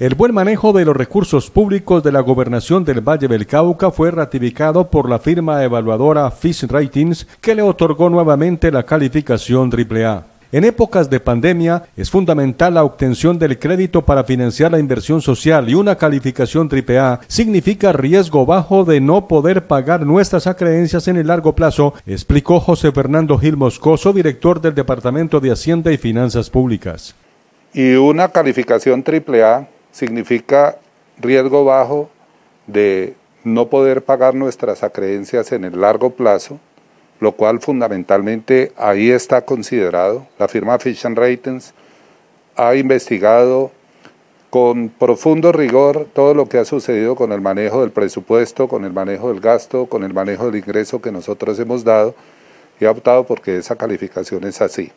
El buen manejo de los recursos públicos de la gobernación del Valle del Cauca fue ratificado por la firma evaluadora Fish Ratings que le otorgó nuevamente la calificación AAA. En épocas de pandemia es fundamental la obtención del crédito para financiar la inversión social y una calificación AAA significa riesgo bajo de no poder pagar nuestras acreencias en el largo plazo, explicó José Fernando Gil Moscoso, director del Departamento de Hacienda y Finanzas Públicas. Y una calificación AAA significa riesgo bajo de no poder pagar nuestras acreencias en el largo plazo, lo cual fundamentalmente ahí está considerado. La firma Fish Ratings ha investigado con profundo rigor todo lo que ha sucedido con el manejo del presupuesto, con el manejo del gasto, con el manejo del ingreso que nosotros hemos dado y ha optado porque esa calificación es así.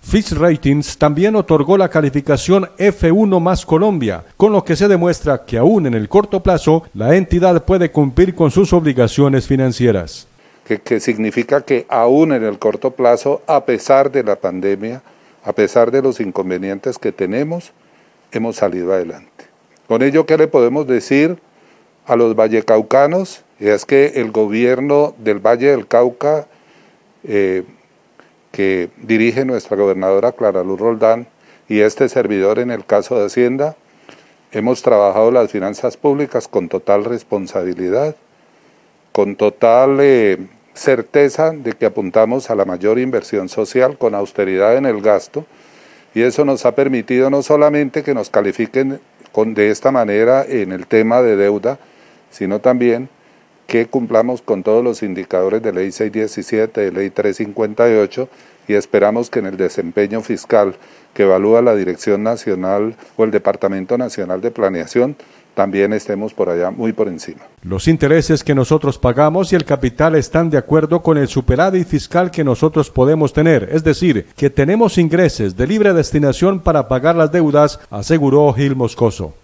Fitch Ratings también otorgó la calificación F1 más Colombia, con lo que se demuestra que aún en el corto plazo la entidad puede cumplir con sus obligaciones financieras. Que, significa que aún en el corto plazo, a pesar de la pandemia, a pesar de los inconvenientes que tenemos, hemos salido adelante. Con ello, ¿qué le podemos decir a los vallecaucanos? Es que el gobierno del Valle del Cauca eh, que dirige nuestra gobernadora Clara Luz Roldán y este servidor en el caso de Hacienda, hemos trabajado las finanzas públicas con total responsabilidad, con total eh, certeza de que apuntamos a la mayor inversión social con austeridad en el gasto y eso nos ha permitido no solamente que nos califiquen con, de esta manera en el tema de deuda, sino también que cumplamos con todos los indicadores de ley 617, de ley 358 y esperamos que en el desempeño fiscal que evalúa la Dirección Nacional o el Departamento Nacional de Planeación también estemos por allá muy por encima. Los intereses que nosotros pagamos y el capital están de acuerdo con el superávit fiscal que nosotros podemos tener, es decir, que tenemos ingresos de libre destinación para pagar las deudas, aseguró Gil Moscoso.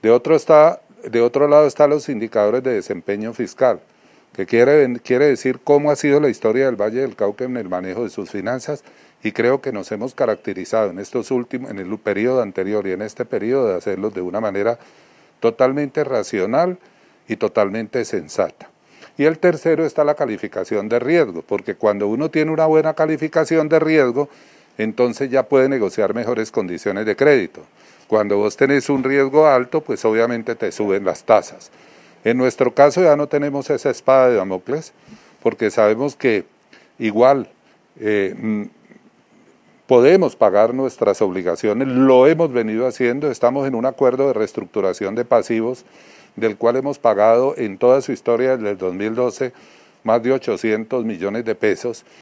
De otro está de otro lado están los indicadores de desempeño fiscal, que quiere, quiere decir cómo ha sido la historia del Valle del Cauca en el manejo de sus finanzas y creo que nos hemos caracterizado en estos últimos, en el periodo anterior y en este periodo de hacerlo de una manera totalmente racional y totalmente sensata. Y el tercero está la calificación de riesgo, porque cuando uno tiene una buena calificación de riesgo, entonces ya puede negociar mejores condiciones de crédito. Cuando vos tenés un riesgo alto, pues obviamente te suben las tasas. En nuestro caso ya no tenemos esa espada de Damocles, porque sabemos que igual eh, mm, podemos pagar nuestras obligaciones, lo hemos venido haciendo, estamos en un acuerdo de reestructuración de pasivos, del cual hemos pagado en toda su historia desde el 2012 más de 800 millones de pesos